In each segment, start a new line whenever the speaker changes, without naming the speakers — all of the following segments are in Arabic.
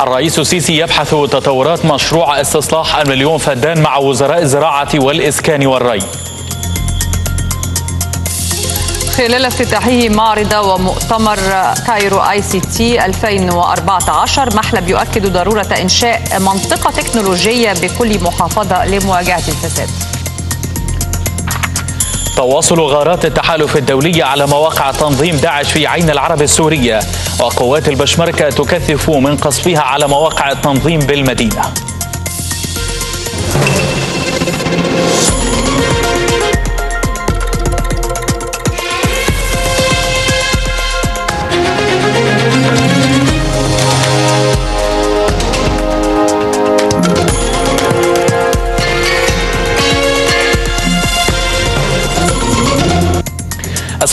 الرئيس السيسي يبحث تطورات مشروع استصلاح المليون فدان مع وزراء الزراعة والإسكان والري
خلال افتتاحه معرض ومؤتمر Cairo ICT 2014 محلب يؤكد ضرورة إنشاء منطقة تكنولوجية بكل محافظة لمواجهة الفساد.
تواصل غارات التحالف الدولي على مواقع تنظيم داعش في عين العرب السورية وقوات البشمركة تكثف من قصفها على مواقع التنظيم بالمدينة.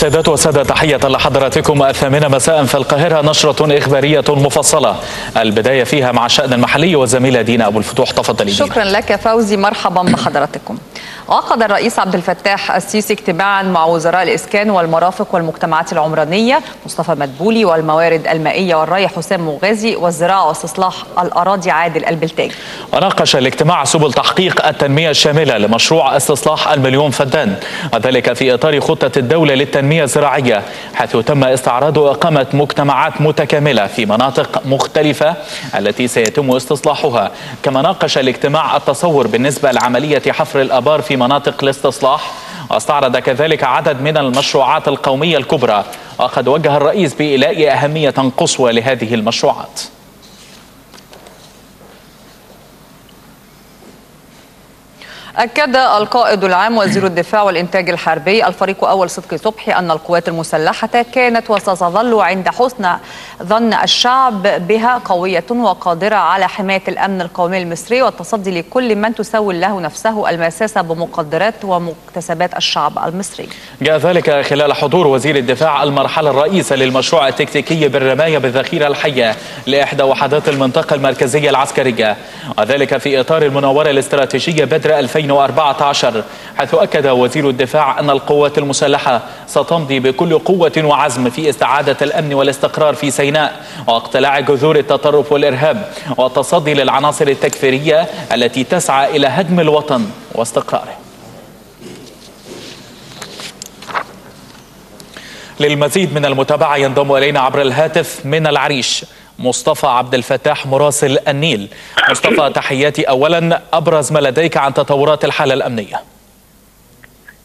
السيدات والسادة تحية لحضراتكم الثامنة مساء في القاهرة. نشرة إخبارية مفصلة. البداية فيها مع الشأن المحلي والزميلة دينا أبو الفتوح. تفضلي
شكرا لك فوزي. مرحبا بحضراتكم. عقد الرئيس عبد الفتاح السيسي اجتماعا مع وزراء الإسكان والمرافق والمجتمعات العمرانية مصطفى مدبولي والموارد المائية والري حسام مغازي والزراعة واستصلاح الأراضي عادل البلتاج.
وناقش الاجتماع سبل تحقيق التنمية الشاملة لمشروع استصلاح المليون فدان وذلك في إطار خطة الدولة للتنمية الزراعية حيث تم استعراض إقامة مجتمعات متكاملة في مناطق مختلفة التي سيتم استصلاحها. كما ناقش الاجتماع التصور بالنسبة لعملية حفر الآبار في مناطق الاستصلاح واستعرض كذلك عدد من المشروعات القومية الكبرى. وقد وجه الرئيس بإيلاء أهمية قصوى لهذه المشروعات.
أكد القائد العام وزير الدفاع والإنتاج الحربي الفريق أول صدقي صبحي أن القوات المسلحة كانت وستظل عند حسن ظن الشعب بها قوية وقادرة على حماية الأمن القومي المصري والتصدي لكل من تسول له نفسه المساسة بمقدرات ومكتسبات الشعب المصري.
جاء ذلك خلال حضور وزير الدفاع المرحلة الرئيسة للمشروع التكتيكي بالرماية بالذخيرة الحية لإحدى وحدات المنطقة المركزية العسكرية وذلك في إطار المناورة الاستراتيجية بدر 2014 حيث أكد وزير الدفاع أن القوات المسلحة ستمضي بكل قوة وعزم في استعادة الأمن والاستقرار في سيناء واقتلاع جذور التطرف والإرهاب والتصدي للعناصر التكفيرية التي تسعى إلى هدم الوطن واستقراره. للمزيد من المتابعة ينضم إلينا عبر الهاتف من العريش مصطفى عبد الفتاح مراسل النيل. مصطفى تحياتي. أولا أبرز ما لديك عن تطورات الحالة الأمنية؟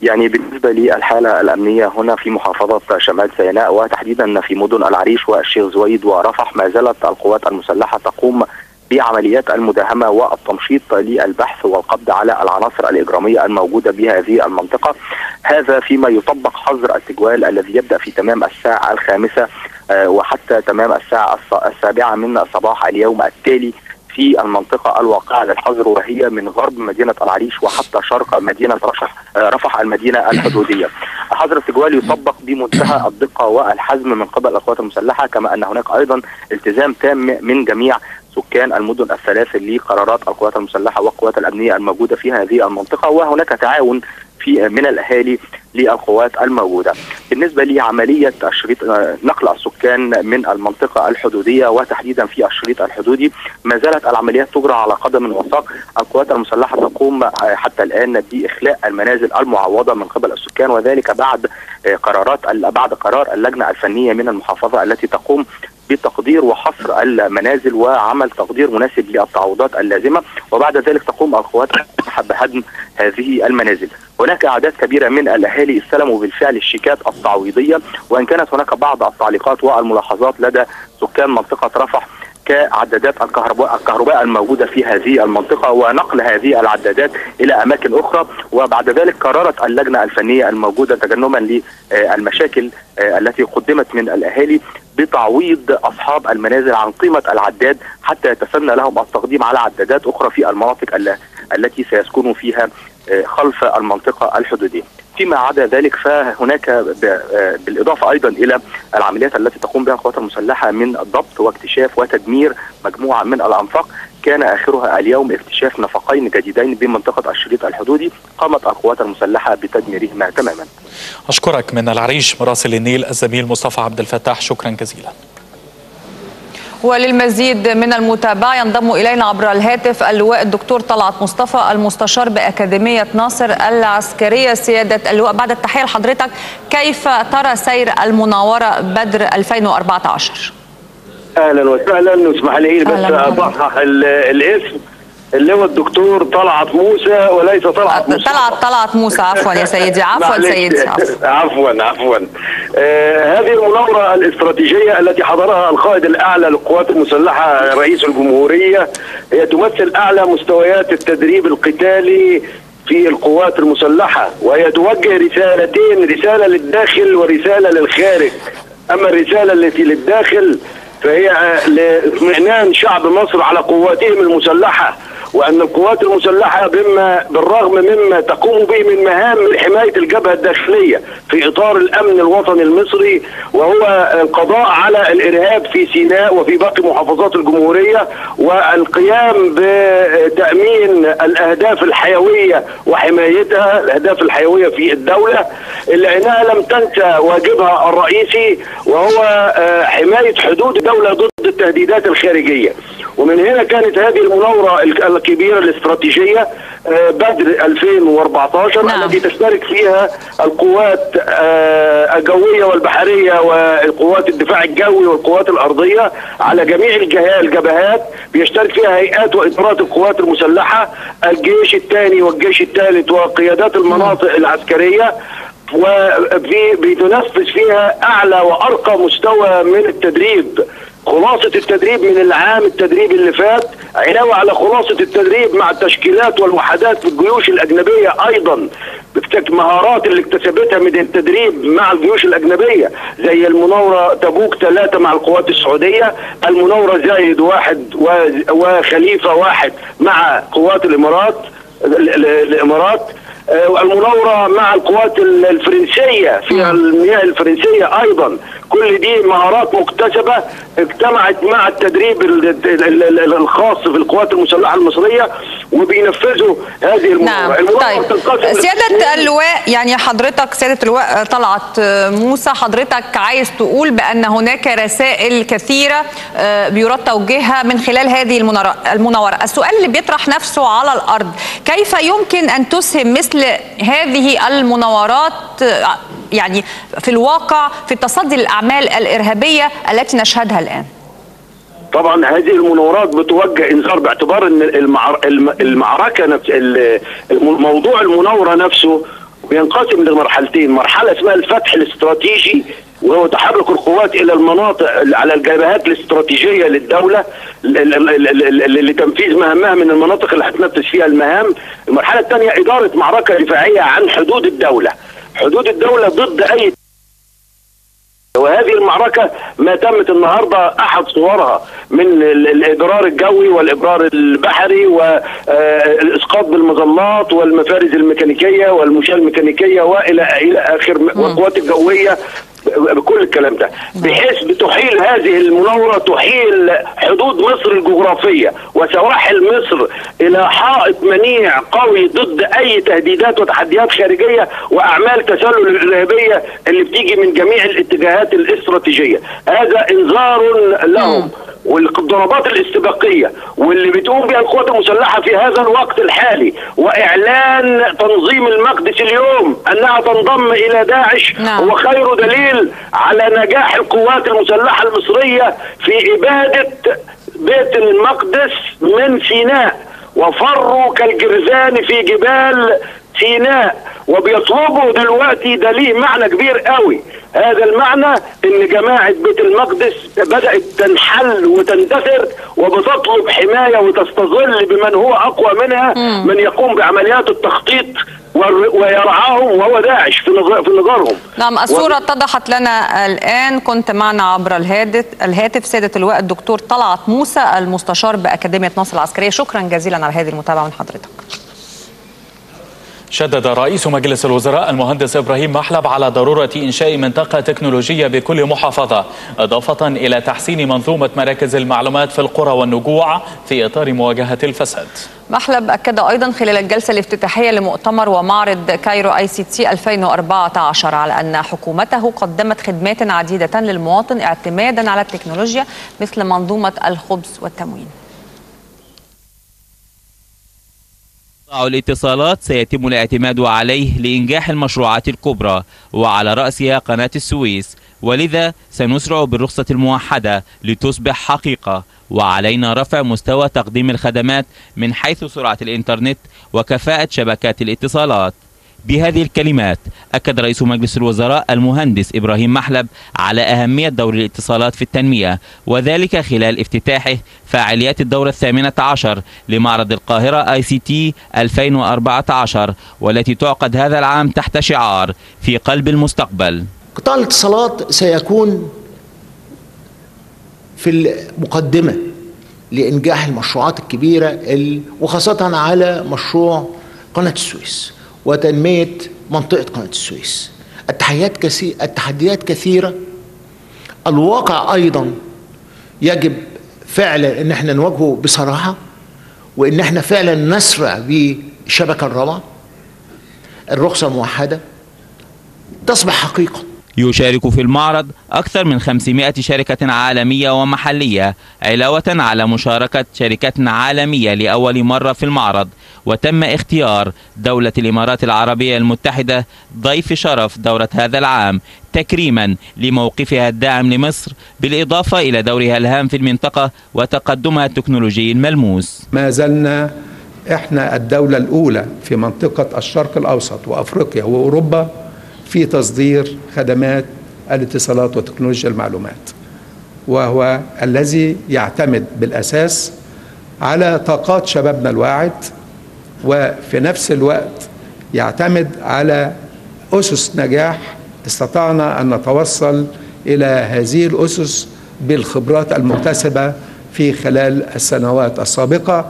يعني بالنسبة للحاله الأمنية هنا في محافظة شمال سيناء وتحديدا في مدن العريش والشيخ زويد ورفح ما زالت القوات المسلحة تقوم بعمليات المداهمة والتمشيط للبحث والقبض على العناصر الإجرامية الموجودة بهذه المنطقة. هذا فيما يطبق حظر التجوال الذي يبدأ في تمام الساعة الخامسة وحتى تمام الساعة السابعة من صباح اليوم التالي في المنطقة الواقعة للحظر وهي من غرب مدينة العريش وحتى شرق مدينة رفح, رفح المدينة الحدودية. حظر التجوال يطبق بمنتهى الدقة والحزم من قبل القوات المسلحة كما أن هناك أيضا التزام تام من جميع سكان المدن الثلاث لقرارات القوات المسلحة والقوات الأمنية الموجودة في هذه المنطقة وهناك تعاون في من الأهالي للقوات الموجودة. بالنسبة لعملية تشريط نقل السكان من المنطقة الحدودية وتحديدا في الشريط الحدودي ما زالت العمليات تجرى على قدم وساق، القوات المسلحة تقوم حتى الآن بإخلاء المنازل المعوضة من قبل السكان وذلك بعد قرارات بعد قرار اللجنة الفنية من المحافظة التي تقوم بتقدير وحصر المنازل وعمل تقدير مناسب للتعويضات اللازمة وبعد ذلك تقوم القوات بهدم هذه المنازل. هناك أعداد كبيرة من الأهالي استلموا بالفعل الشيكات التعويضية وإن كانت هناك بعض التعليقات والملاحظات لدى سكان منطقة رفح كعدادات الكهرباء الكهرباء الموجودة في هذه المنطقة ونقل هذه العدادات إلى أماكن أخرى وبعد ذلك قررت اللجنة الفنية الموجودة تجنبا للمشاكل التي قدمت من الأهالي بتعويض أصحاب المنازل عن قيمة العداد حتى يتسنى لهم التقديم على عدادات أخرى في المناطق التي سيسكنوا فيها خلف المنطقة الحدودية. فيما عدا ذلك فهناك بالإضافة أيضا إلى العمليات التي تقوم بها القوات المسلحة من ضبط واكتشاف وتدمير مجموعة من الأنفاق كان آخرها اليوم اكتشاف نفقين جديدين بمنطقة الشريط الحدودي قامت القوات المسلحة بتدميرهما تماما.
أشكرك من العريش مراسل النيل الزميل مصطفى عبد الفتاح شكرا جزيلا.
وللمزيد من المتابعة ينضم إلينا عبر الهاتف اللواء الدكتور طلعت مصطفى المستشار بأكاديمية ناصر العسكرية. سيادة اللواء بعد التحية لحضرتك كيف ترى سير المناورة بدر 2014
أهلا وسهلا. واسمح لي بس اصحح الاسم. اللي هو الدكتور طلعت موسى وليس طلعت موسى.
طلعت طلعت موسى. عفوا يا سيدي. عفوا سيدي.
عفوا. عفوا, عفوا. آه هذه المناورة الاستراتيجية التي حضرها القائد الأعلى للقوات المسلحة رئيس الجمهورية. هي تمثل أعلى مستويات التدريب القتالي في القوات المسلحة وهي توجه رسالتين رسالة للداخل ورسالة للخارج. أما الرسالة التي للداخل فهي لاطمئنان شعب مصر على قواتهم المسلحة. وأن القوات المسلحة بما بالرغم مما تقوم به من مهام حماية الجبهة الداخلية في إطار الأمن الوطني المصري وهو القضاء على الإرهاب في سيناء وفي باقي محافظات الجمهورية والقيام بتأمين الأهداف الحيوية وحمايتها الأهداف الحيوية في الدولة. الا انها لم تنسى واجبها الرئيسي وهو حماية حدود الدولة ضد التهديدات الخارجية. ومن هنا كانت هذه المناورة الكبيرة الاستراتيجية بدر 2014 نعم. التي تشترك فيها القوات الجوية والبحرية وقوات الدفاع الجوي والقوات الأرضية على جميع الجبهات بيشترك فيها هيئات وإدارات القوات المسلحة الجيش الثاني والجيش الثالث وقيادات المناطق العسكرية وبتنفذ فيها أعلى وأرقى مستوى من التدريب خلاصة التدريب من العام التدريبي اللي فات علاوة على خلاصة التدريب مع التشكيلات والوحدات في الجيوش الأجنبية أيضا. مهارات اللي اكتسبتها من التدريب مع الجيوش الأجنبية زي المناورة تبوك ثلاثة مع القوات السعودية المناورة زايد واحد وخليفة واحد مع قوات الإمارات الإمارات. المناورة مع القوات الفرنسية في المياه الفرنسية أيضا. كل دي مهارات مكتسبة اجتمعت مع التدريب الخاص في القوات المسلحة المصرية. وبينفذوا هذه المناورة
نعم. طيب. سيادة اللواء يعني حضرتك سيادة اللواء طلعت موسى حضرتك عايز تقول بأن هناك رسائل كثيرة بيراد توجيهها من خلال هذه المناورة. السؤال اللي بيطرح نفسه على الأرض كيف يمكن أن تسهم مثل هذه المناورات يعني في الواقع في التصدي للأعمال الإرهابية التي نشهدها الآن؟
طبعا هذه المناورات بتوجه إنذار باعتبار إن المعركة نفس موضوع المناورة نفسه بينقسم لمرحلتين مرحلة اسمها الفتح الاستراتيجي وهو تحرك القوات إلى المناطق على الجبهات الاستراتيجية للدولة لتنفيذ مهامها من المناطق اللي هتنفذ فيها المهام. المرحلة الثانية إدارة معركة دفاعية عن حدود الدولة. حدود الدولة ضد أي وهذه المعركة ما تمت النهاردة أحد صورها من الإبرار الجوي والإبرار البحري والإسقاط بالمظلات والمفارز الميكانيكية والمشاة الميكانيكية وإلى إلى آخر والقوات الجوية. بكل الكلام ده بحيث بتحيل هذه المناورة تحيل حدود مصر الجغرافية وسواحل مصر إلى حائط منيع قوي ضد أي تهديدات وتحديات خارجية وأعمال تسلل الإرهابية اللي بتيجي من جميع الاتجاهات الاستراتيجية. هذا إنذار لهم. والضربات الاستباقية واللي بتقوم بها القوات المسلحة في هذا الوقت الحالي وإعلان تنظيم المقدس اليوم أنها تنضم إلى داعش
نعم.
هو خير دليل على نجاح القوات المسلحة المصرية في إبادة بيت المقدس من سيناء وفروا كالجرذان في جبال سيناء وبيطلبوا دلوقتي ده ليه معنى كبير قوي هذا المعنى إن جماعة بيت المقدس بدأت تنحل وتندثر وبتطلب حماية وتستظل بمن هو أقوى منها. من يقوم بعمليات التخطيط ويرعاهم وهو داعش في نظر- في نظرهم.
نعم الصورة اتضحت لنا الآن. كنت معنا عبر الهاتف الهاتف سيادة اللواء الدكتور طلعت موسى المستشار بأكاديمية ناصر العسكرية. شكرا جزيلا على هذه المتابعة من حضرتك.
شدد رئيس مجلس الوزراء المهندس إبراهيم محلب على ضرورة إنشاء منطقة تكنولوجية بكل محافظة إضافة إلى تحسين منظومة مراكز المعلومات في القرى والنجوع في إطار مواجهة الفساد.
محلب أكد أيضا خلال الجلسة الافتتاحية لمؤتمر ومعرض Cairo ICT 2014 على أن حكومته قدمت خدمات عديدة للمواطن اعتمادا على التكنولوجيا مثل منظومة الخبز والتموين.
الاتصالات سيتم الاعتماد عليه لإنجاح المشروعات الكبرى وعلى رأسها قناة السويس. ولذا سنسرع بالرخصة الموحدة لتصبح حقيقة وعلينا رفع مستوى تقديم الخدمات من حيث سرعة الإنترنت وكفاءة شبكات الاتصالات. بهذه الكلمات أكد رئيس مجلس الوزراء المهندس إبراهيم محلب على أهمية دور الاتصالات في التنمية وذلك خلال افتتاحه فعاليات الدورة الثامنة عشر لمعرض القاهرة ICT 2014 والتي تعقد هذا العام تحت شعار في قلب المستقبل.
قطاع الاتصالات سيكون في المقدمة لإنجاح المشروعات الكبيرة وخاصة على مشروع قناة السويس. وتنمية منطقة قناة السويس. التحديات كثير التحديات كثيرة. الواقع أيضا يجب فعلا إن إحنا نواجهه بصراحة وإن إحنا فعلا نسرع بالشبكة الرابعة الرخصة الموحدة تصبح حقيقة.
يشارك في المعرض أكثر من 500 شركة عالمية ومحلية علاوة على مشاركة شركات عالمية لأول مرة في المعرض. وتم اختيار دولة الإمارات العربية المتحدة ضيف شرف دورة هذا العام تكريما لموقفها الداعم لمصر بالإضافة إلى دورها الهام في المنطقة وتقدمها التكنولوجي الملموس.
ما زلنا إحنا الدولة الأولى في منطقة الشرق الأوسط وأفريقيا وأوروبا في تصدير خدمات الاتصالات وتكنولوجيا المعلومات وهو الذي يعتمد بالأساس على طاقات شبابنا الواعد وفي نفس الوقت يعتمد على أسس نجاح استطعنا أن نتوصل إلى هذه الأسس بالخبرات المكتسبة في خلال السنوات السابقة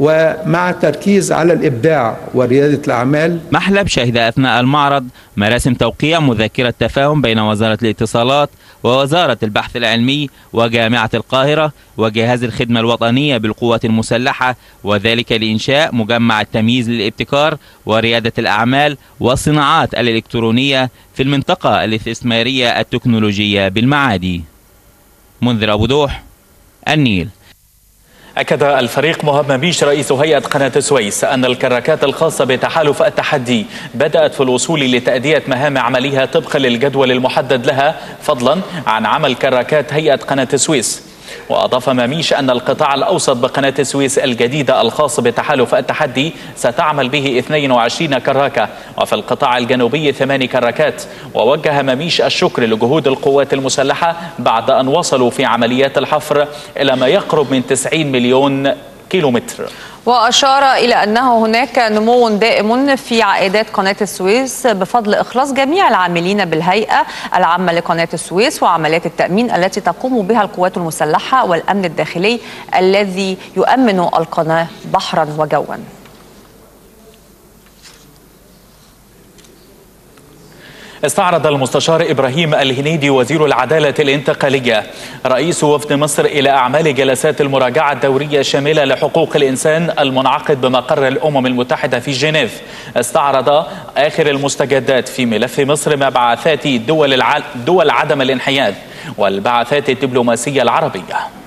ومع التركيز على الإبداع وريادة الأعمال.
محلب شهد أثناء المعرض مراسم توقيع مذكرة تفاهم بين وزارة الاتصالات ووزارة البحث العلمي وجامعة القاهرة وجهاز الخدمة الوطنية بالقوات المسلحة وذلك لإنشاء مجمع التمييز للابتكار وريادة الأعمال والصناعات الإلكترونية في المنطقة الاستثمارية التكنولوجية بالمعادي. منذر أبو دوح النيل.
أكد الفريق مهاب مبيش رئيس هيئة قناة السويس أن الكراكات الخاصة بتحالف التحدي بدأت في الوصول لتأدية مهام عملها طبقا للجدول المحدد لها فضلا عن عمل كراكات هيئة قناة السويس وأضاف مميش أن القطاع الأوسط بقناة السويس الجديدة الخاص بتحالف التحدي ستعمل به 22 كراكة وفي القطاع الجنوبي ثمان كراكات. ووجه مميش الشكر لجهود القوات المسلحة بعد أن وصلوا في عمليات الحفر إلى ما يقرب من 90 مليون كيلومتر.
وأشار إلى أنه هناك نمو دائم في عائدات قناة السويس بفضل إخلاص جميع العاملين بالهيئة العامة لقناة السويس وعمليات التأمين التي تقوم بها القوات المسلحة والأمن الداخلي الذي يؤمن القناة بحرا وجوا.
استعرض المستشار إبراهيم الهنيدي وزير العدالة الانتقالية. رئيس وفد مصر إلى أعمال جلسات المراجعة الدورية الشاملة لحقوق الإنسان المنعقد بمقر الأمم المتحدة في جنيف. استعرض آخر المستجدات في ملف مصر مع بعثات دول, الع... دول عدم الانحياز والبعثات الدبلوماسية العربية.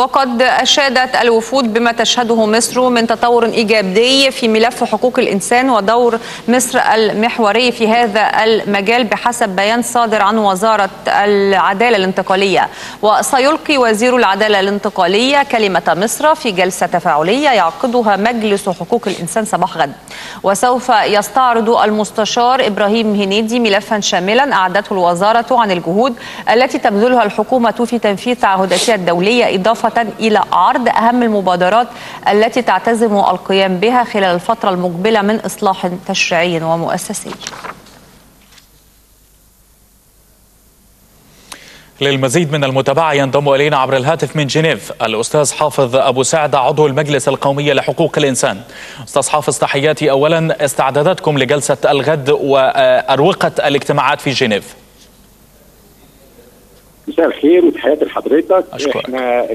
وقد أشادت الوفود بما تشهده مصر من تطور إيجابي في ملف حقوق الإنسان ودور مصر المحوري في هذا المجال بحسب بيان صادر عن وزارة العدالة الانتقالية. وسيلقي وزير العدالة الانتقالية كلمة مصر في جلسة تفاعلية يعقدها مجلس حقوق الإنسان صباح غد. وسوف يستعرض المستشار إبراهيم هنيدي ملفا شاملا أعدته الوزارة عن الجهود التي تبذلها الحكومة في تنفيذ تعهداتها الدولية إضافة إلى عرض أهم المبادرات التي تعتزم القيام بها خلال الفترة المقبلة من إصلاح تشريعي ومؤسسي.
للمزيد من المتابعة ينضم إلينا عبر الهاتف من جنيف الأستاذ حافظ أبو سعد عضو المجلس القومي لحقوق الإنسان. أستاذ حافظ تحياتي. أولا استعداداتكم لجلسة الغد وأروقة الاجتماعات في جنيف.
مساء الخير وتحياتي لحضرتك
أشكرك.
إحنا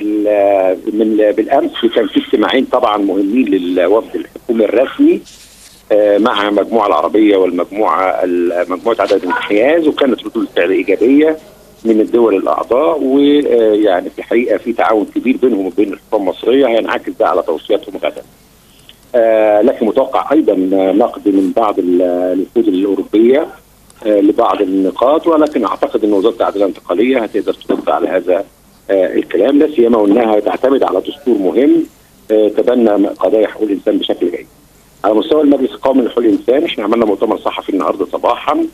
من بالأمس كان في اجتماعين طبعا مهمين للوفد الحكومي الرسمي آه، مع المجموعه العربية والمجموعة ال- مجموعة عدد الانحياز وكانت ردود الفعل إيجابية من الدول الأعضاء ويعني في الحقيقة في تعاون كبير بينهم وبين الحكومة المصرية هينعكس ده على توصياتهم غدا. آه، لكن متوقع أيضا نقد من بعض ال- الوفود الأوروبية لبعض النقاط ولكن أعتقد أن وزارة العداله الانتقالية هتقدر ترد على هذا آه، الكلام لا سيما وانها تعتمد على دستور مهم آه، تبنى قضايا حقوق الإنسان بشكل جيد. على مستوى المجلس القومي لحقوق الإنسان إحنا عملنا مؤتمر صحفي النهارده صباحا.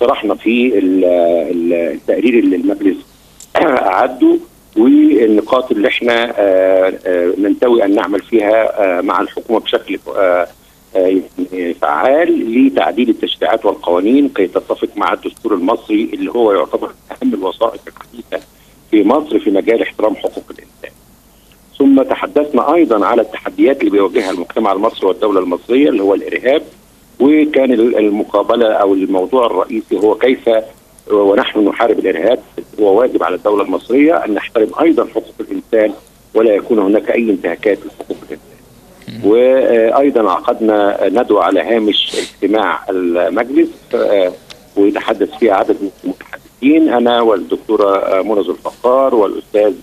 شرحنا فيه ال- ال- التقرير اللي المجلس أعده والنقاط اللي إحنا آه، آه، ننتوي أن نعمل فيها آه، مع الحكومة بشكل آه، آه، فعال لتعديل التشريعات والقوانين كي تتفق مع الدستور المصري اللي هو يعتبر أهم الوثائق الحديثة في مصر في مجال احترام حقوق الإنسان. ثم تحدثنا أيضا على التحديات اللي بيواجهها المجتمع المصري والدولة المصرية اللي هو الإرهاب وكان المقابلة أو الموضوع الرئيسي هو كيف ونحن نحارب الإرهاب هو واجب على الدولة المصرية أن نحترم أيضا حقوق الإنسان ولا يكون هناك أي انتهاكات لحقوق الإنسان. وأيضا عقدنا ندوة على هامش اجتماع المجلس آه، ويتحدث فيها عدد من المتحدثين أنا والدكتورة منى الفقار والأستاذ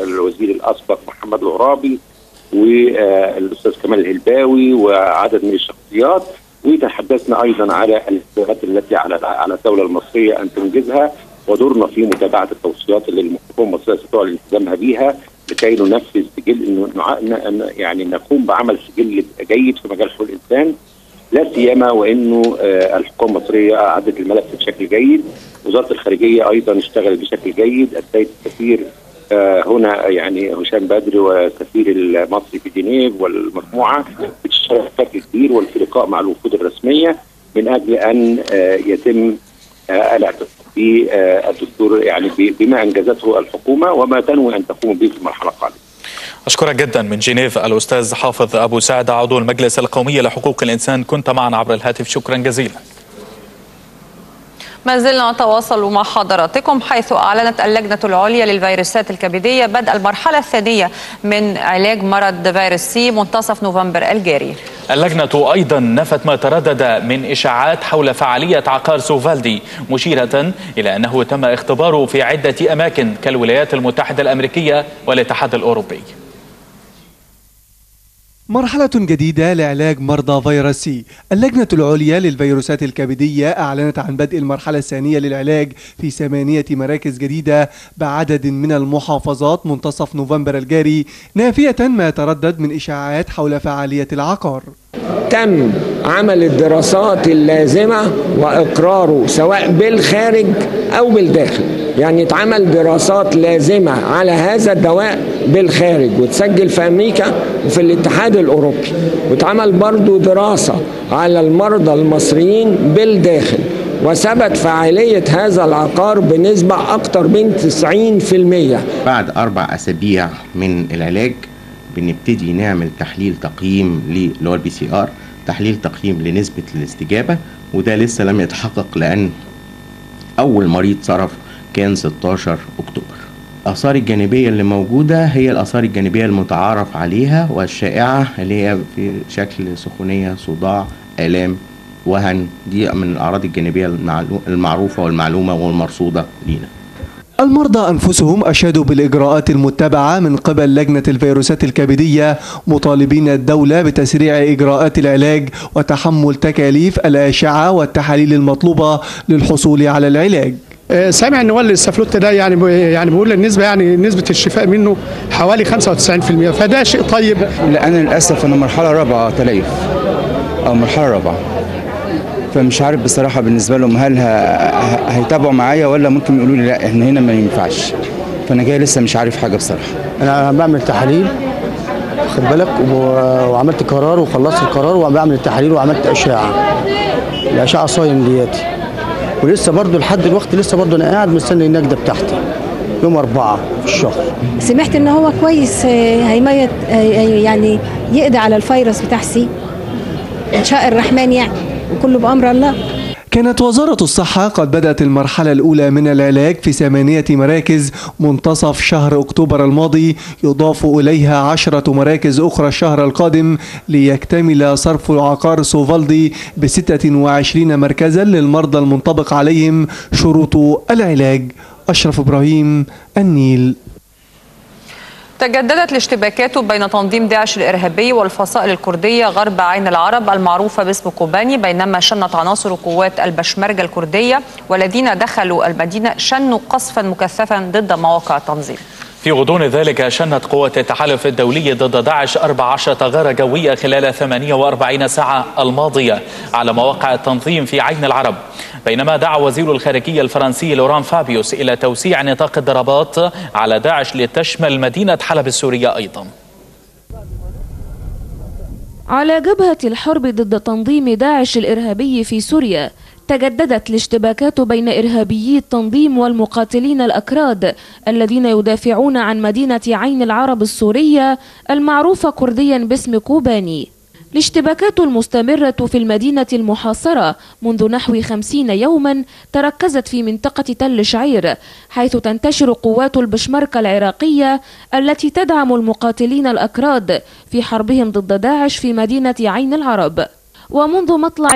الوزير الأسبق محمد الغرابي والأستاذ كمال الهلباوي وعدد من الشخصيات وتحدثنا أيضا على الاجراءات التي على على الدولة المصرية أن تنجزها. ودورنا في متابعة التوصيات اللي الحكومة المصريه ستعلن التزامها بها لكي ننفذ سجل انه يعني نقوم بعمل سجل جيد في مجال حقوق الإنسان. لا سيما وإنه آه، الحكومة المصرية أعدت الملف بشكل جيد. وزارة الخارجية أيضا اشتغلت بشكل جيد. السيد السفير آه، هنا يعني هشام بدر والسفير المصري في جنيف والمجموعة بتشتغل بشكل كبير وفي لقاء مع الوفود الرسمية من أجل أن آه، يتم آه، الاعتراف بالدستور يعني بما أنجزته الحكومة وما تنوي أن تقوم به في المرحلة القادمة.
أشكرك جدا من جنيف الأستاذ حافظ أبو سعد عضو المجلس القومي لحقوق الإنسان. كنت معنا عبر الهاتف. شكرا جزيلا.
ما زلنا نتواصل مع حضراتكم حيث أعلنت اللجنة العليا للفيروسات الكبدية بدء المرحلة الثانية من علاج مرض فيروس C منتصف نوفمبر الجاري.
اللجنة أيضا نفت ما تردد من إشاعات حول فعالية عقار سوفالدي مشيرة إلى أنه تم اختباره في عدة أماكن كالولايات المتحدة الأمريكية والاتحاد الأوروبي.
مرحلة جديدة لعلاج مرضى فيروس سي. اللجنة العليا للفيروسات الكبدية أعلنت عن بدء المرحلة الثانية للعلاج في ثمانية مراكز جديدة بعدد من المحافظات منتصف نوفمبر الجاري نافية ما تردد من إشاعات حول فعالية العقار.
تم عمل الدراسات اللازمة وإقراره سواء بالخارج أو بالداخل. يعني اتعمل دراسات لازمة على هذا الدواء بالخارج وتسجل في أمريكا وفي الاتحاد الأوروبي. واتعمل برضو دراسة على المرضى المصريين بالداخل وثبت فعالية هذا العقار بنسبة أكثر من 90%
بعد أربع أسابيع من العلاج بنبتدي نعمل تحليل تقييم اللي هو ال PCR تحليل تقييم لنسبة الاستجابة وده لسه لم يتحقق لأن أول مريض صرف كان 16 أكتوبر. الآثار الجانبية اللي موجودة هي الآثار الجانبية المتعارف عليها والشائعة اللي هي في شكل سخونية صداع آلام وهن. دي من الأعراض الجانبية المعروفة والمعلومة والمرصودة لينا.
المرضى أنفسهم أشادوا بالإجراءات المتبعة من قبل لجنة الفيروسات الكبدية مطالبين الدولة بتسريع إجراءات العلاج وتحمل تكاليف الأشعة والتحاليل المطلوبة للحصول على العلاج.
سامع إن هو السفلوت ده يعني يعني بيقول النسبة يعني نسبة الشفاء منه حوالي 95% فده شيء طيب؟
لا أنا للأسف أنا مرحلة رابعة تليف. أو مرحلة رابعة. فمش عارف بصراحة بالنسبة لهم هل هيتابعوا معايا ولا ممكن يقولوا لي لا إحنا هنا ما ينفعش. فأنا جاي لسه مش عارف حاجة بصراحة.
أنا بعمل تحاليل خد بالك و- وعملت قرار وخلصت القرار وبعمل التحاليل وعملت أشعة. الأشعة صايم دياتي ولسه برضو لحد دلوقتي لسه برضو أنا قاعد مستني النجدة بتاعتي. يوم أربعة في الشهر.
سمعت إن هو كويس آه، هيميت آه، يعني يقضي على الفيروس بتاع C. ان شاء الرحمن يعني وكله بأمر الله.
كانت وزارة الصحة قد بدأت المرحلة الأولى من العلاج في ثمانية مراكز منتصف شهر أكتوبر الماضي يضاف إليها عشرة مراكز أخرى الشهر القادم ليكتمل صرف عقار سوفالدي ب 26 مركزا للمرضى المنطبق عليهم شروط العلاج. أشرف إبراهيم النيل.
تجددت الاشتباكات بين تنظيم داعش الإرهابي والفصائل الكردية غرب عين العرب المعروفة باسم كوباني بينما شنت عناصر قوات البشمركة الكردية والذين دخلوا المدينة شنوا قصفا مكثفا ضد مواقع التنظيم.
في غضون ذلك شنت قوة التحالف الدولي ضد داعش 14 غارة جوية خلال 48 ساعة الماضية على مواقع التنظيم في عين العرب. بينما دعا وزير الخارجية الفرنسي لوران فابيوس إلى توسيع نطاق الضربات على داعش لتشمل مدينة حلب السورية أيضا.
على جبهة الحرب ضد تنظيم داعش الإرهابي في سوريا تجددت الاشتباكات بين إرهابيي التنظيم والمقاتلين الأكراد الذين يدافعون عن مدينة عين العرب السورية المعروفة كرديا باسم كوباني. الاشتباكات المستمرة في المدينة المحاصرة منذ نحو خمسين يوما تركزت في منطقة تل شعير حيث تنتشر قوات البشمركة العراقية التي تدعم المقاتلين الأكراد في حربهم ضد داعش في مدينة عين العرب. ومنذ مطلع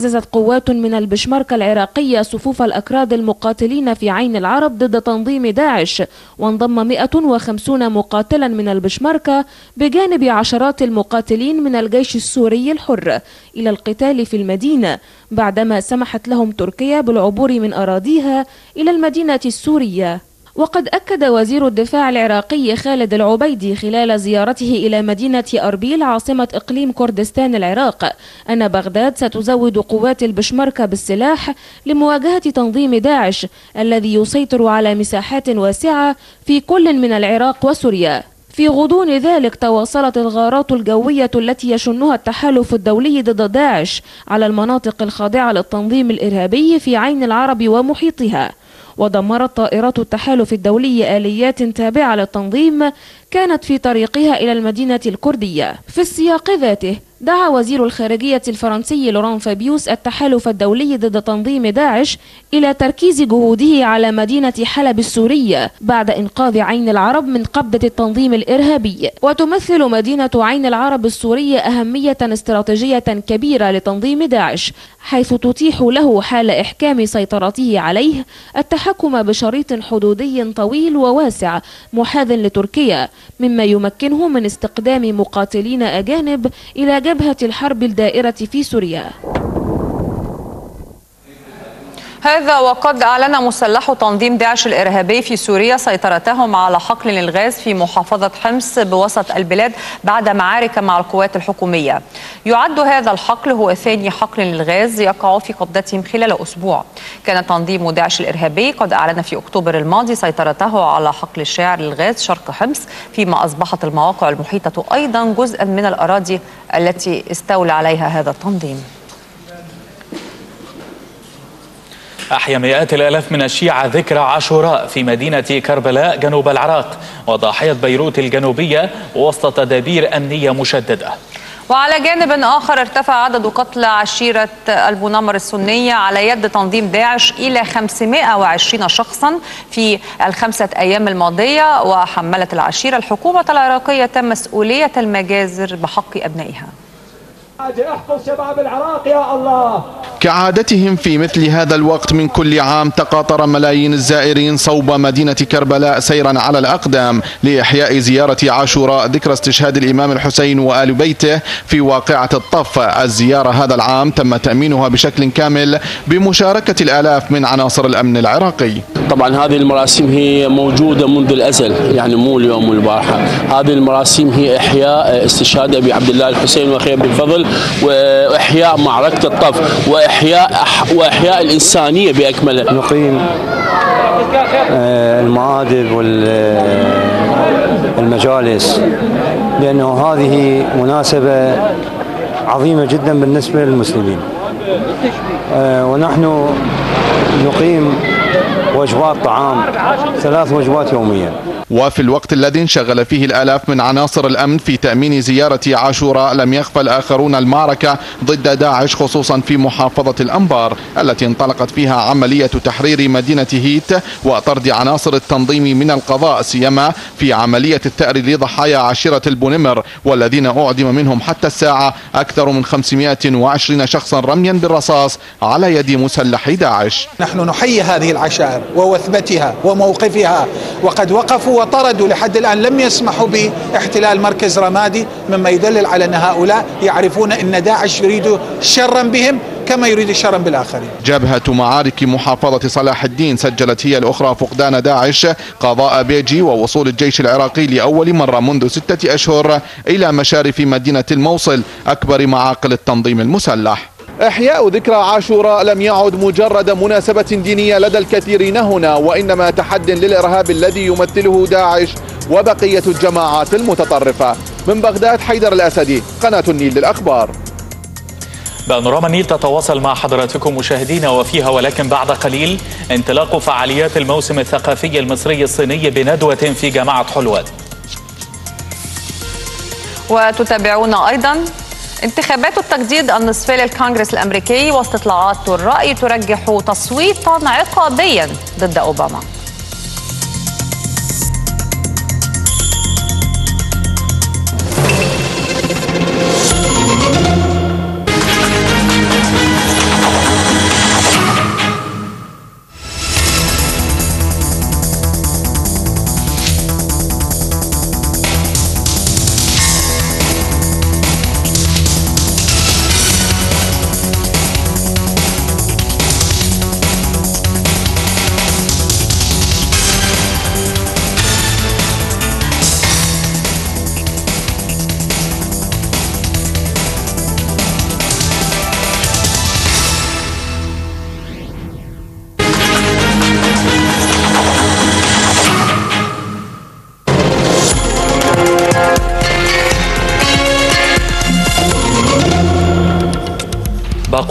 عززت قوات من البشمركة العراقية صفوف الأكراد المقاتلين في عين العرب ضد تنظيم داعش وانضم 150 مقاتلا من البشمركة بجانب عشرات المقاتلين من الجيش السوري الحر إلى القتال في المدينة بعدما سمحت لهم تركيا بالعبور من أراضيها إلى المدينة السورية. وقد أكد وزير الدفاع العراقي خالد العبيدي خلال زيارته إلى مدينة أربيل عاصمة إقليم كردستان العراق أن بغداد ستزود قوات البشمركة بالسلاح لمواجهة تنظيم داعش الذي يسيطر على مساحات واسعة في كل من العراق وسوريا. في غضون ذلك تواصلت الغارات الجوية التي يشنها التحالف الدولي ضد داعش على المناطق الخاضعة للتنظيم الإرهابي في عين العرب ومحيطها. ودمرت طائرات التحالف الدولي آليات تابعة للتنظيم كانت في طريقها إلى المدينة الكردية. في السياق ذاته دعا وزير الخارجية الفرنسي لوران فابيوس التحالف الدولي ضد تنظيم داعش إلى تركيز جهوده على مدينة حلب السورية بعد إنقاذ عين العرب من قبضة التنظيم الإرهابي. وتمثل مدينة عين العرب السورية أهمية استراتيجية كبيرة لتنظيم داعش حيث تتيح له حال إحكام سيطرته عليه التحكم بشريط حدودي طويل وواسع محاذ لتركيا مما يمكنه من استقدام مقاتلين أجانب إلى جبهة الحرب الدائرة في سوريا.
هذا وقد أعلن مسلح تنظيم داعش الإرهابي في سوريا سيطرتهم على حقل للغاز في محافظة حمص بوسط البلاد بعد معارك مع القوات الحكومية. يعد هذا الحقل هو ثاني حقل للغاز يقع في قبضتهم خلال أسبوع. كان تنظيم داعش الإرهابي قد أعلن في أكتوبر الماضي سيطرته على حقل الشاعر للغاز شرق حمص فيما أصبحت المواقع المحيطة أيضا جزءا من الأراضي التي استولى عليها هذا التنظيم.
أحيا مئات الآلاف من الشيعة ذكرى عاشوراء في مدينة كربلاء جنوب العراق وضاحية بيروت الجنوبية وسط تدابير أمنية مشددة.
وعلى جانب آخر ارتفع عدد قتلى عشيرة البونمر السنية على يد تنظيم داعش إلى 520 شخصا في الخمسة أيام الماضية وحملت العشيرة الحكومة العراقية مسؤولية المجازر بحق أبنائها.
احفظ شباب العراق يا الله.
كعادتهم في مثل هذا الوقت من كل عام تقاطر ملايين الزائرين صوب مدينة كربلاء سيرا على الأقدام لإحياء زيارة عاشوراء ذكرى استشهاد الإمام الحسين وآل بيته في واقعة الطف. الزيارة هذا العام تم تأمينها بشكل كامل بمشاركة الآلاف من عناصر الأمن العراقي.
طبعا هذه المراسم هي موجودة منذ الأزل يعني مو اليوم والبارحة هذه المراسم هي إحياء استشهاد أبي عبد الله الحسين وأخي بن الفضل وإحياء معركة الطف وإحياء وإحياء الإنسانية بأكملها
نقيم المآدب والمجالس لأنه هذه مناسبة عظيمة جدا بالنسبة للمسلمين. ونحن نقيم وجبات طعام ثلاث وجبات يوميا.
وفي الوقت الذي انشغل فيه الآلاف من عناصر الأمن في تأمين زيارة عاشوراء لم يغفل آخرون المعركة ضد داعش خصوصا في محافظة الأنبار التي انطلقت فيها عملية تحرير مدينة هيت وطرد عناصر التنظيم من القضاء سيما في عملية الثأر لضحايا عشيرة البونمر والذين أعدم منهم حتى الساعة أكثر من 520 شخصا رميا بالرصاص على يد مسلحي داعش.
نحن نحيي هذه العشائر ووثبتها وموقفها. وقد وقفوا وطردوا لحد الآن لم يسمحوا باحتلال مركز رمادي مما يدلل على أن هؤلاء يعرفون أن داعش يريد شرا بهم كما يريد شرا بالآخرين.
جبهة معارك محافظة صلاح الدين سجلت هي الأخرى فقدان داعش قضاء بيجي ووصول الجيش العراقي لأول مرة منذ ستة أشهر إلى مشارف مدينة الموصل أكبر معاقل التنظيم المسلح. إحياء ذكرى عاشوراء لم يعد مجرد مناسبة دينية لدى الكثيرين هنا وإنما تحد للإرهاب الذي يمثله داعش وبقية الجماعات المتطرفة. من بغداد حيدر الأسدي قناة النيل للأخبار.
بانوراما النيل تتواصل مع حضراتكم مشاهدينا وفيها ولكن بعد قليل انطلاق فعاليات الموسم الثقافي المصري الصيني بندوة في جامعة حلوان.
وتتابعون أيضا انتخابات التجديد النصفي للكونغرس الأمريكي واستطلاعات الرأي ترجح تصويتا عقابيا ضد أوباما.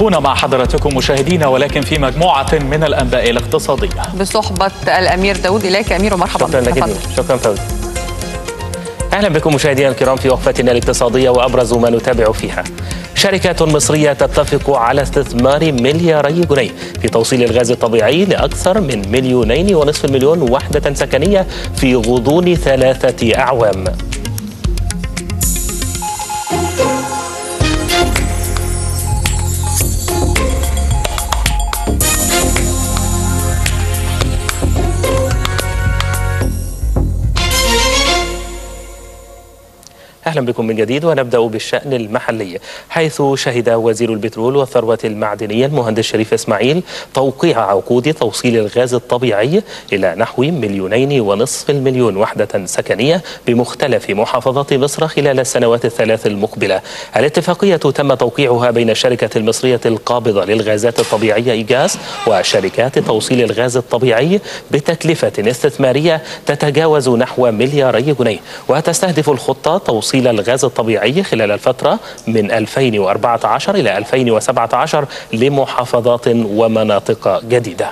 باقون مع حضراتكم مشاهدينا ولكن في مجموعة من الأنباء الاقتصادية
بصحبة الأمير داود إليك أمير ومرحبا
شكرا لك. شكرا فوزي أهلا بكم مشاهدينا الكرام في وقفتنا الاقتصادية وأبرز ما نتابع فيها. شركات مصرية تتفق على استثمار ملياري جنيه في توصيل الغاز الطبيعي لأكثر من مليونين ونصف المليون وحدة سكنية في غضون ثلاثة أعوام. أهلا بكم من جديد ونبدأ بالشأن المحلي حيث شهد وزير البترول والثروة المعدنية المهندس شريف إسماعيل توقيع عقود توصيل الغاز الطبيعي إلى نحو مليونين ونصف المليون وحدة سكنية بمختلف محافظات مصر خلال السنوات الثلاث المقبلة. الاتفاقية تم توقيعها بين الشركة المصرية القابضة للغازات الطبيعية إيجاز وشركات توصيل الغاز الطبيعي بتكلفة استثمارية تتجاوز نحو ملياري جنيه وتستهدف الخطة توصيل الغاز الطبيعي خلال الفترة من 2014 إلى 2017 لمحافظات ومناطق جديدة.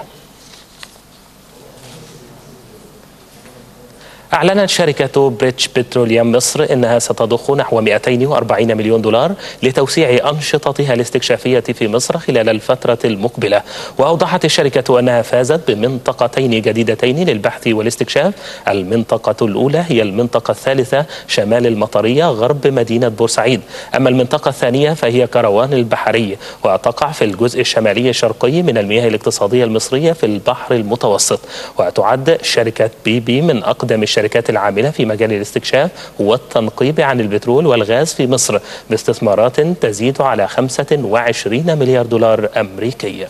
أعلنت شركة بريتش بتروليوم مصر أنها ستضخ نحو 240 مليون دولار لتوسيع أنشطتها الاستكشافية في مصر خلال الفترة المقبلة. وأوضحت الشركة أنها فازت بمنطقتين جديدتين للبحث والاستكشاف. المنطقة الأولى هي المنطقة الثالثة شمال المطرية غرب مدينة بورسعيد. أما المنطقة الثانية فهي كروان البحري وتقع في الجزء الشمالي الشرقي من المياه الاقتصادية المصرية في البحر المتوسط. وتعد شركة بي بي من أقدم الشركات العاملة في مجال الاستكشاف والتنقيب عن البترول والغاز في مصر باستثمارات تزيد على 25 مليار دولار أمريكي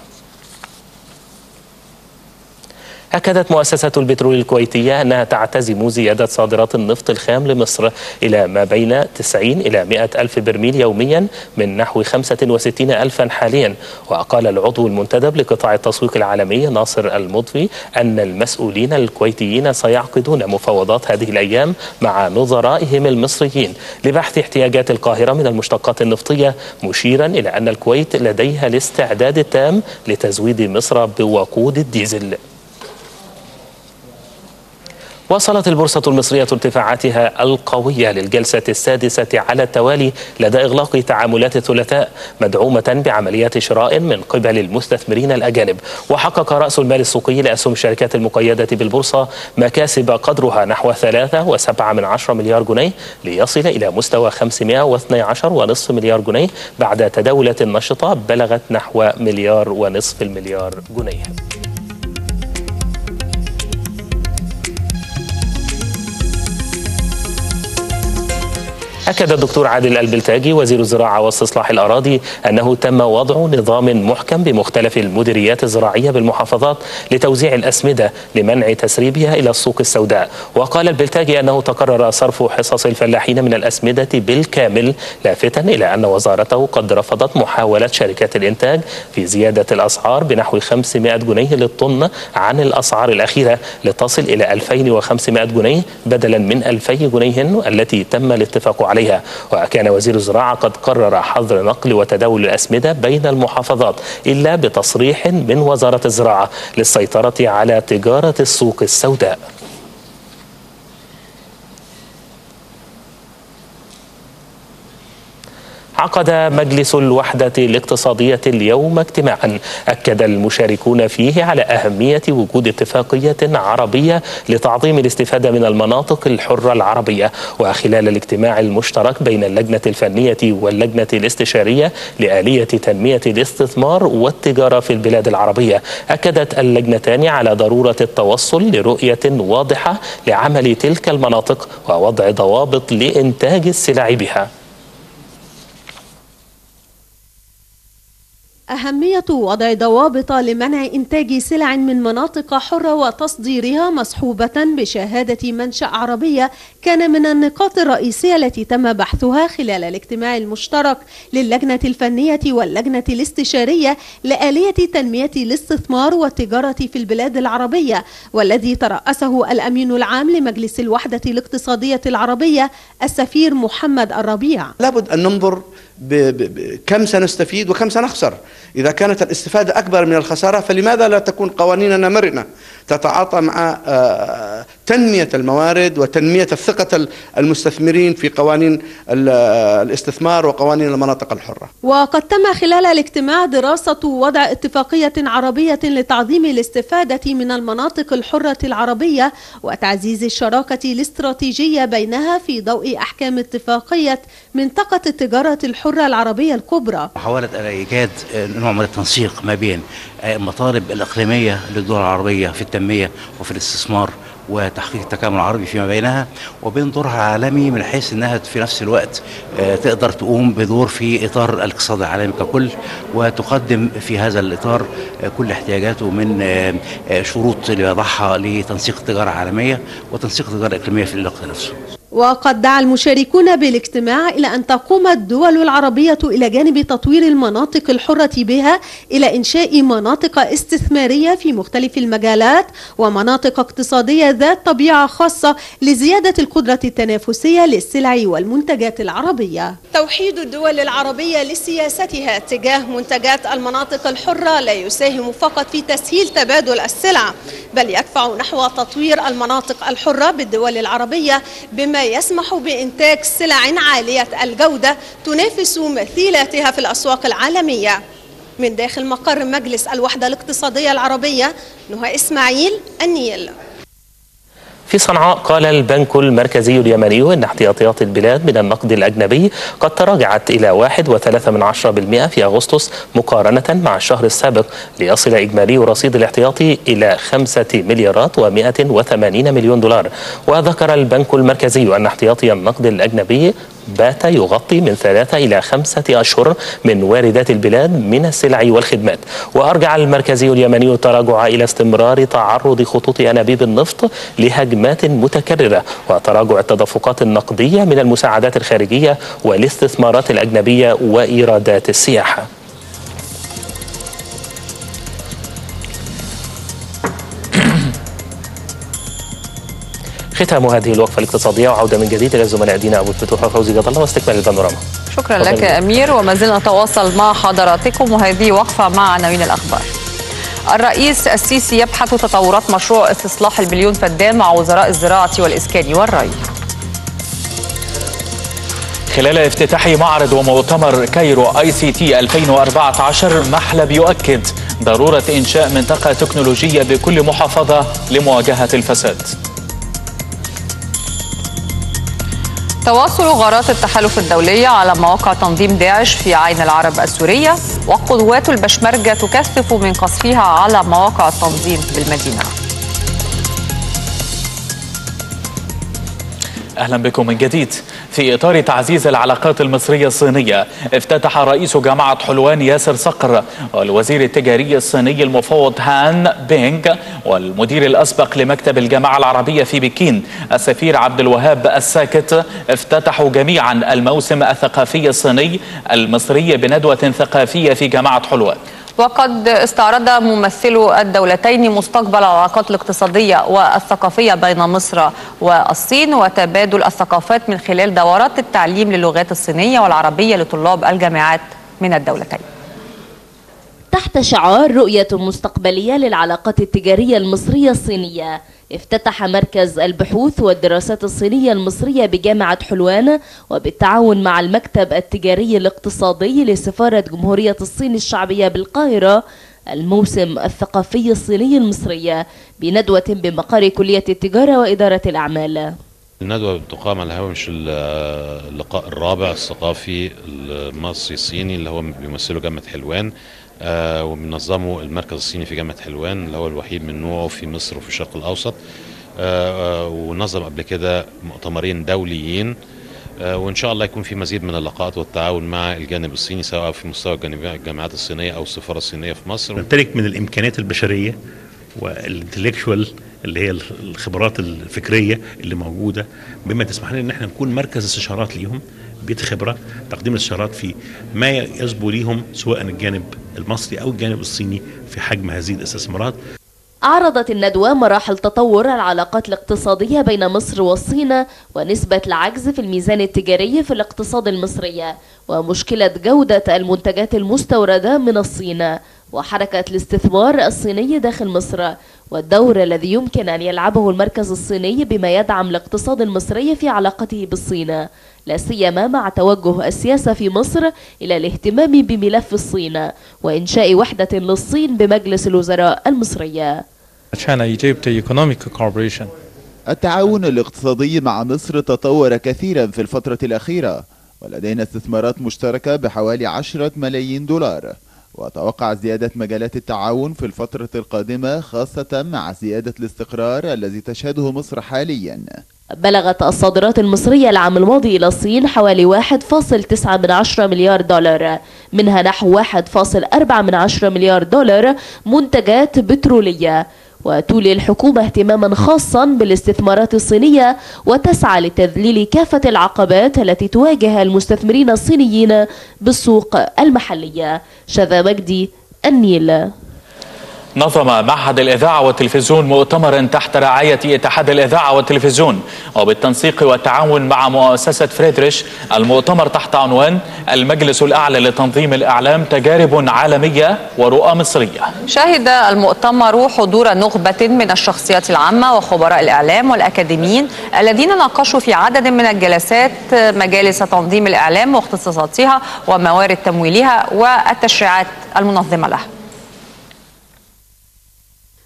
أكدت مؤسسة البترول الكويتية أنها تعتزم زيادة صادرات النفط الخام لمصر إلى ما بين 90 إلى 100 ألف برميل يوميا من نحو 65 ألفا حاليا. وقال العضو المنتدب لقطاع التسويق العالمي ناصر المضفي أن المسؤولين الكويتيين سيعقدون مفاوضات هذه الأيام مع نظرائهم المصريين لبحث احتياجات القاهرة من المشتقات النفطية مشيرا إلى أن الكويت لديها الاستعداد التام لتزويد مصر بوقود الديزل. واصلت البورصة المصرية ارتفاعاتها القوية للجلسة السادسة على التوالي لدى إغلاق تعاملات الثلاثاء مدعومة بعمليات شراء من قبل المستثمرين الأجانب. وحقق رأس المال السوقي لأسهم الشركات المقيدة بالبورصة مكاسب قدرها نحو 3.7 من عشرة مليار جنيه ليصل إلى مستوى 512.5 مليار جنيه بعد تداولة نشطة بلغت نحو مليار ونصف المليار جنيه. أكد الدكتور عادل البلتاجي وزير الزراعة واستصلاح الأراضي أنه تم وضع نظام محكم بمختلف المديريات الزراعية بالمحافظات لتوزيع الأسمدة لمنع تسريبها إلى السوق السوداء. وقال البلتاجي أنه تقرر صرف حصص الفلاحين من الأسمدة بالكامل لافتا إلى أن وزارته قد رفضت محاولة شركات الإنتاج في زيادة الأسعار بنحو 500 جنيه للطن عن الأسعار الأخيرة لتصل إلى 2500 جنيه بدلا من 2000 جنيه التي تم الاتفاق عليها. عليها. وكان وزير الزراعة قد قرر حظر نقل وتداول الأسمدة بين المحافظات إلا بتصريح من وزارة الزراعة للسيطرة على تجارة السوق السوداء. عقد مجلس الوحدة الاقتصادية اليوم اجتماعا. أكد المشاركون فيه على أهمية وجود اتفاقية عربية لتعظيم الاستفادة من المناطق الحرة العربية. وخلال الاجتماع المشترك بين اللجنة الفنية واللجنة الاستشارية لآلية تنمية الاستثمار والتجارة في البلاد العربية أكدت اللجنتان على ضرورة التوصل لرؤية واضحة لعمل تلك المناطق ووضع ضوابط لإنتاج السلع بها.
أهمية وضع ضوابط لمنع إنتاج سلع من مناطق حرة وتصديرها مصحوبة بشهادة منشأ عربية كان من النقاط الرئيسية التي تم بحثها خلال الاجتماع المشترك للجنة الفنية واللجنة الاستشارية لآلية تنمية الاستثمار والتجارة في البلاد العربية والذي ترأسه الأمين العام لمجلس الوحدة الاقتصادية العربية السفير محمد الربيع.
لابد أن ننظر ب كم سنستفيد وكم سنخسر. إذا كانت الاستفادة أكبر من الخسارة فلماذا لا تكون قوانيننا مرنة؟ تتعاطى مع تنمية الموارد وتنمية الثقة المستثمرين في قوانين الاستثمار وقوانين المناطق الحرة.
وقد تم خلال الاجتماع دراسة وضع اتفاقية عربية لتعظيم الاستفادة من المناطق الحرة العربية وتعزيز الشراكة الاستراتيجية بينها في ضوء أحكام اتفاقية منطقة التجارة الحرة العربية الكبرى.
محاولة إيجاد نوع من التنسيق ما بين المطالب الإقليمية للدول العربية في التنمية وفي الاستثمار وتحقيق التكامل العربي فيما بينها وبين دورها العالمي من حيث إنها في نفس الوقت تقدر تقوم بدور في إطار الاقتصاد العالمي ككل وتقدم في هذا الإطار كل احتياجاته من شروط اللي يضعها لتنسيق التجاره العالميه وتنسيق التجاره الاقليميه في الوقت نفسه.
وقد دعا المشاركون بالاجتماع إلى أن تقوم الدول العربية إلى جانب تطوير المناطق الحرة بها إلى إنشاء مناطق استثمارية في مختلف المجالات ومناطق اقتصادية ذات طبيعة خاصة لزيادة القدرة التنافسية للسلع والمنتجات العربية. توحيد الدول العربية لسياستها تجاه منتجات المناطق الحرة لا يساهم فقط في تسهيل تبادل السلع بل يدفع نحو تطوير المناطق الحرة بالدول العربية بما يسمح بإنتاج سلع عالية الجودة تنافس مثيلاتها في الأسواق العالمية. من داخل مقر مجلس الوحدة الاقتصادية العربية نهى إسماعيل النيل.
في صنعاء قال البنك المركزي اليمني أن احتياطيات البلاد من النقد الأجنبي قد تراجعت إلى 1.3% في أغسطس مقارنة مع الشهر السابق ليصل إجمالي رصيد الاحتياطي إلى 5 مليارات و180 مليون دولار. وذكر البنك المركزي أن احتياطي النقد الأجنبي بات يغطي من ثلاثة إلى خمسة أشهر من واردات البلاد من السلع والخدمات. وأرجع المركزي اليمني التراجع إلى استمرار تعرض خطوط أنابيب النفط لهجمات متكررة وتراجع التدفقات النقدية من المساعدات الخارجية والاستثمارات الأجنبية وإيرادات السياحة ختام هذه الوقفة الاقتصادية وعودة من جديد إلى الزملاء دينا أبو الفتوح وفوزي جد الله واستكمال البانوراما.
شكرا لك أمير وما زلنا نتواصل مع حضراتكم وهذه وقفة مع عناوين الأخبار. الرئيس السيسي يبحث تطورات مشروع استصلاح المليون فدان مع وزراء الزراعة والإسكان والري.
خلال افتتاح معرض ومؤتمر Cairo ICT 2014 محلب يؤكد ضرورة إنشاء منطقة تكنولوجية بكل محافظة لمواجهة الفساد.
تواصل غارات التحالف الدولية على مواقع تنظيم داعش في عين العرب السورية وقوات البشمركة تكثف من قصفها على مواقع التنظيم بالمدينة.
أهلا بكم من جديد. في إطار تعزيز العلاقات المصرية الصينية افتتح رئيس جامعة حلوان ياسر صقر والوزير التجاري الصيني المفوض هان بينغ والمدير الأسبق لمكتب الجامعة العربية في بكين السفير عبد الوهاب الساكت افتتحوا جميعا الموسم الثقافي الصيني المصري بندوة ثقافية في جامعة حلوان.
وقد استعرض ممثلو الدولتين مستقبل العلاقات الاقتصادية والثقافية بين مصر والصين وتبادل الثقافات من خلال دورات التعليم للغات الصينية والعربية لطلاب الجامعات من الدولتين.
تحت شعار رؤية مستقبلية للعلاقات التجارية المصرية الصينية افتتح مركز البحوث والدراسات الصينية المصرية بجامعة حلوان وبالتعاون مع المكتب التجاري الاقتصادي لسفارة جمهورية الصين الشعبية بالقاهرة الموسم الثقافي الصيني المصري بندوة بمقر كلية التجارة وإدارة الأعمال.
الندوة تقام على هامش اللقاء الرابع الثقافي المصري الصيني اللي هو بيمثله جامعة حلوان. وبنظمه المركز الصيني في جامعة حلوان اللي هو الوحيد من نوعه في مصر وفي الشرق الأوسط. آه آه ونظم قبل كده مؤتمرين دوليين. آه وإن شاء الله يكون في مزيد من اللقاءات والتعاون مع الجانب الصيني سواء في مستوى الجامعات الصينية أو السفارة الصينية في مصر.
نمتلك من الإمكانيات البشرية والانتلكشوال اللي هي الخبرات الفكرية اللي موجودة. بما تسمح لنا إن إحنا نكون مركز استشارات ليهم بيت خبرة تقديم الاستشارات في ما يصبو ليهم سواء الجانب المصري أو الجانب الصيني في حجم هذه الاستثمارات
عرضت الندوة مراحل تطور العلاقات الاقتصادية بين مصر والصين ونسبة العجز في الميزان التجاري في الاقتصاد المصري ومشكلة جودة المنتجات المستوردة من الصين. وحركة الاستثمار الصيني داخل مصر والدور الذي يمكن أن يلعبه المركز الصيني بما يدعم الاقتصاد المصري في علاقته بالصين لا سيما مع توجه السياسة في مصر إلى الاهتمام بملف الصين وإنشاء وحدة للصين بمجلس الوزراء المصري
China-Egypt Economic Cooperation.
التعاون الاقتصادي مع مصر تطور كثيرا في الفترة الأخيرة ولدينا استثمارات مشتركة بحوالي عشرة ملايين دولار. وأتوقع زيادة مجالات التعاون في الفترة القادمة خاصة مع زيادة الاستقرار الذي تشهده مصر حاليا.
بلغت الصادرات المصرية العام الماضي إلى الصين حوالي 1.9 من عشرة مليار دولار منها نحو 1.4 من عشرة مليار دولار منتجات بترولية. وتولي الحكومة اهتماما خاصا بالاستثمارات الصينية وتسعى لتذليل كافة العقبات التي تواجه المستثمرين الصينيين بالسوق المحلية. شذا مجدي النيل.
نظم معهد الإذاعة والتلفزيون مؤتمرا تحت رعاية اتحاد الإذاعة والتلفزيون. وبالتنسيق والتعاون مع مؤسسة فريدريش المؤتمر تحت عنوان المجلس الأعلى لتنظيم الإعلام تجارب عالمية ورؤى مصرية.
شهد المؤتمر حضور نخبة من الشخصيات العامة وخبراء الإعلام والأكاديميين الذين ناقشوا في عدد من الجلسات مجالس تنظيم الإعلام واختصاصاتها وموارد تمويلها والتشريعات المنظمة لها.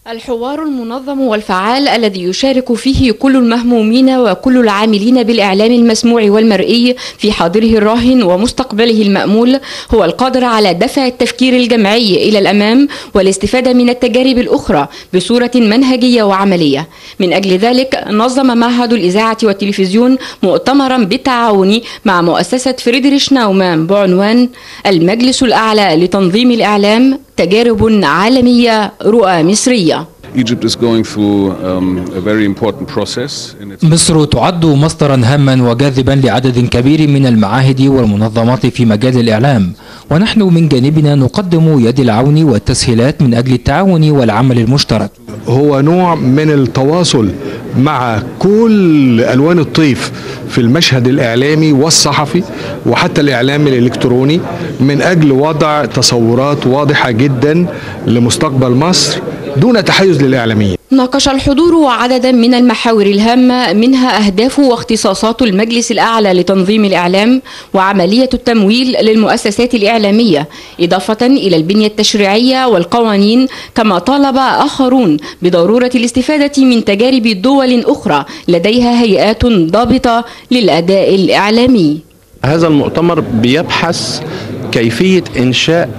الحوار المنظم والفعال الذي يشارك فيه كل المهمومين وكل العاملين بالإعلام المسموع والمرئي في حاضره الراهن ومستقبله المأمول هو القادر على دفع التفكير الجمعي إلى الأمام والاستفادة من التجارب الأخرى بصورة منهجية وعملية. من أجل ذلك نظم معهد الإذاعة والتلفزيون مؤتمرا بالتعاون مع مؤسسة فريدريش ناومان بعنوان المجلس الأعلى لتنظيم الإعلام. تجارب عالمية رؤى مصرية.
Um,
مصر تعد مصدرا هاما وجاذبا لعدد كبير من المعاهد والمنظمات في مجال الإعلام. ونحن من جانبنا نقدم يد العون والتسهيلات من أجل التعاون والعمل المشترك.
هو نوع من التواصل مع كل ألوان الطيف في المشهد الإعلامي والصحفي وحتى الإعلام الإلكتروني من أجل وضع تصورات واضحة جدا لمستقبل مصر دون تحيز للإعلاميين.
ناقش الحضور عددا من المحاور الهامة منها أهداف واختصاصات المجلس الأعلى لتنظيم الإعلام وعملية التمويل للمؤسسات الإعلامية إضافة إلى البنية التشريعية والقوانين كما طالب آخرون بضرورة الاستفادة من تجارب دول أخرى لديها هيئات ضابطة للأداء الإعلامي.
هذا المؤتمر بيبحث كيفية إنشاء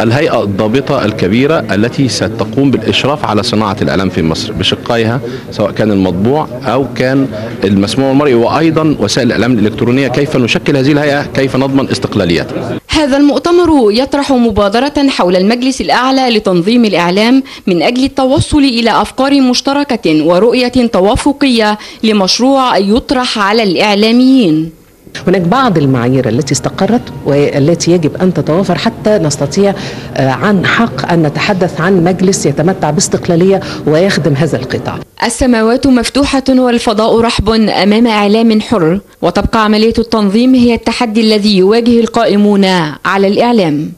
الهيئة الضابطة الكبيرة التي ستقوم بالإشراف على صناعة الإعلام في مصر بشقائها سواء كان المطبوع أو كان المسموع المرئي وأيضا وسائل الإعلام الإلكترونية. كيف نشكل هذه الهيئة؟ كيف نضمن استقلاليتها
هذا المؤتمر يطرح مبادرة حول المجلس الأعلى لتنظيم الإعلام من أجل التوصل إلى أفكار مشتركة ورؤية توافقية لمشروع يطرح على الإعلاميين.
هناك بعض المعايير التي استقرت والتي يجب أن تتوافر حتى نستطيع عن حق أن نتحدث عن مجلس يتمتع باستقلالية ويخدم هذا القطاع.
السماوات مفتوحة والفضاء رحب أمام إعلام حر وتبقى عملية التنظيم هي التحدي الذي يواجه القائمون على الإعلام.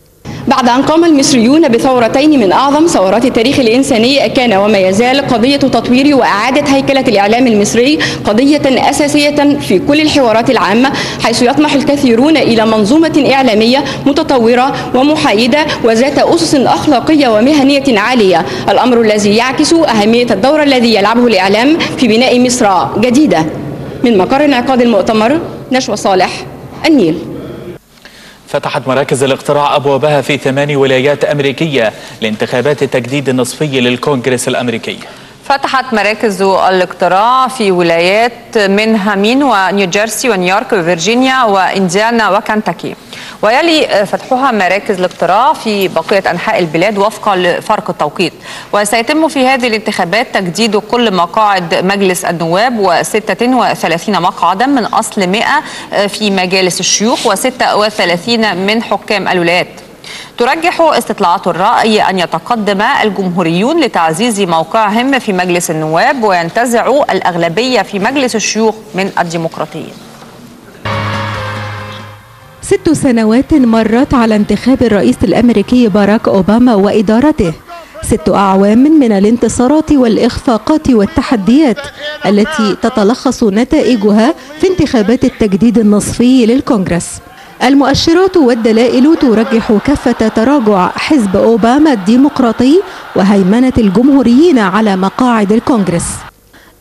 بعد أن قام المصريون بثورتين من أعظم ثورات التاريخ الإنساني كان وما يزال قضية تطوير وإعادة هيكلة الإعلام المصري قضية أساسية في كل الحوارات العامة حيث يطمح الكثيرون إلى منظومة إعلامية متطورة ومحايدة وذات أسس أخلاقية ومهنية عالية. الأمر الذي يعكس أهمية الدور الذي يلعبه الإعلام في بناء مصر جديدة. من مقر انعقاد المؤتمر نشوى صالح النيل.
فتحت مراكز الاقتراع أبوابها في ثمان ولايات أمريكية لانتخابات التجديد النصفي للكونغرس الأمريكي.
فتحت مراكز الاقتراع في ولايات منها مين ونيوجيرسي ونيويورك وفرجينيا وإنديانا وكنتاكي. ويلي فتحها مراكز الاقتراع في بقية أنحاء البلاد وفقا لفرق التوقيت. وسيتم في هذه الانتخابات تجديد كل مقاعد مجلس النواب و36 مقعدا من أصل 100 في مجالس الشيوخ و36 من حكام الولايات. ترجح استطلاعات الرأي أن يتقدم الجمهوريون لتعزيز موقعهم في مجلس النواب وينتزعوا الأغلبية في مجلس الشيوخ من الديمقراطيين.
ست سنوات مرت على انتخاب الرئيس الأمريكي باراك أوباما وإدارته. ست أعوام من الانتصارات والإخفاقات والتحديات التي تتلخص نتائجها في انتخابات التجديد النصفي للكونغرس. المؤشرات والدلائل ترجح كافة تراجع حزب أوباما الديمقراطي وهيمنة الجمهوريين على مقاعد الكونغرس.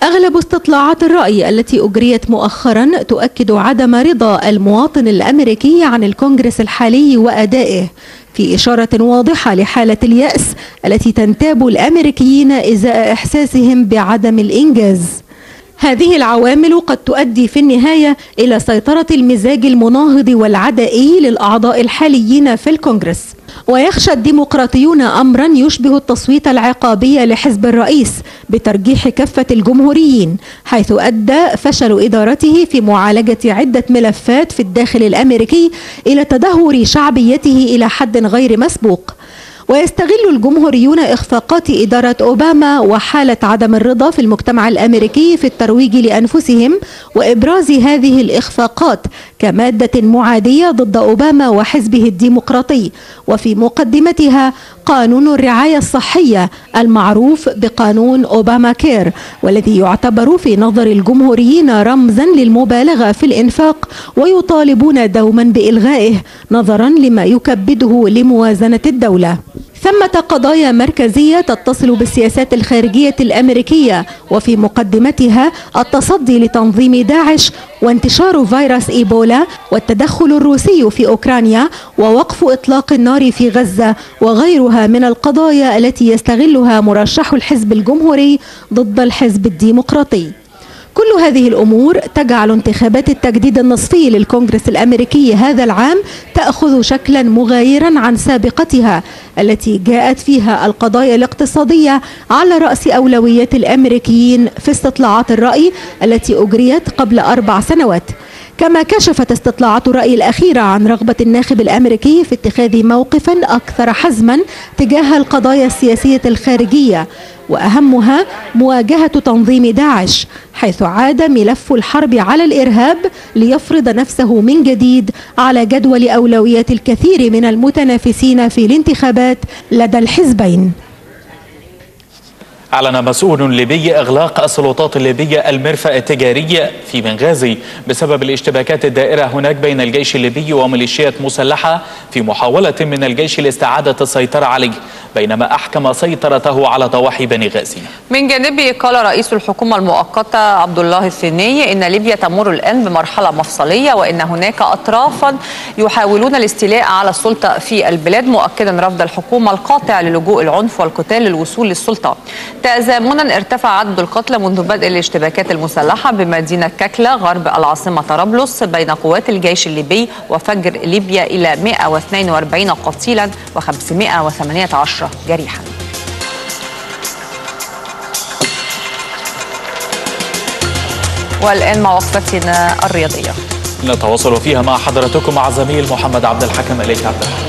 أغلب استطلاعات الرأي التي أجريت مؤخرا تؤكد عدم رضا المواطن الأمريكي عن الكونغرس الحالي وأدائه في إشارة واضحة لحالة اليأس التي تنتاب الأمريكيين إزاء إحساسهم بعدم الإنجاز. هذه العوامل قد تؤدي في النهاية إلى سيطرة المزاج المناهض والعدائي للأعضاء الحاليين في الكونغرس. ويخشى الديمقراطيون أمرا يشبه التصويت العقابي لحزب الرئيس بترجيح كفة الجمهوريين حيث أدى فشل إدارته في معالجة عدة ملفات في الداخل الأمريكي إلى تدهور شعبيته إلى حد غير مسبوق. ويستغل الجمهوريون إخفاقات إدارة أوباما وحالة عدم الرضا في المجتمع الأمريكي في الترويج لأنفسهم وإبراز هذه الإخفاقات كمادة معادية ضد أوباما وحزبه الديمقراطي وفي مقدمتها قانون الرعاية الصحية المعروف بقانون أوباما كير والذي يعتبر في نظر الجمهوريين رمزا للمبالغة في الإنفاق ويطالبون دوما بإلغائه نظرا لما يكبده لموازنة الدولة. ثمة قضايا مركزية تتصل بالسياسات الخارجية الأمريكية وفي مقدمتها التصدي لتنظيم داعش وانتشار فيروس إيبولا والتدخل الروسي في أوكرانيا ووقف إطلاق النار في غزة وغيرها من القضايا التي يستغلها مرشح الحزب الجمهوري ضد الحزب الديمقراطي. كل هذه الأمور تجعل انتخابات التجديد النصفي للكونغرس الأمريكي هذا العام تأخذ شكلا مغايرا عن سابقتها التي جاءت فيها القضايا الاقتصادية على رأس أولويات الأمريكيين في استطلاعات الرأي التي أجريت قبل أربع سنوات. كما كشفت استطلاعات الرأي الأخيرة عن رغبة الناخب الأمريكي في اتخاذ موقفا أكثر حزما تجاه القضايا السياسية الخارجية. وأهمها مواجهة تنظيم داعش حيث عاد ملف الحرب على الإرهاب ليفرض نفسه من جديد على جدول أولويات الكثير من المتنافسين في الانتخابات لدى الحزبين.
أعلن مسؤول ليبي إغلاق السلطات الليبية المرفأ التجاري في بنغازي بسبب الاشتباكات الدائرة هناك بين الجيش الليبي وميليشيات مسلحة في محاولة من الجيش لاستعادة السيطرة عليه بينما أحكم سيطرته على ضواحي بنغازي.
من جانبه قال رئيس الحكومة المؤقتة عبد الله الثني إن ليبيا تمر الآن بمرحلة مفصلية وإن هناك أطرافا يحاولون الاستيلاء على السلطة في البلاد مؤكدا رفض الحكومة القاطع للجوء العنف والقتال للوصول للسلطة. تزامنا ارتفع عدد القتلى منذ بدء الاشتباكات المسلحة بمدينة ككلا غرب العاصمة طرابلس بين قوات الجيش الليبي وفجر ليبيا إلى 142 قتيلا و518 جريحا. والآن مع وقفتنا الرياضية.
نتواصل فيها مع حضراتكم مع زميل محمد عبد الحكم إليك عبد الحكم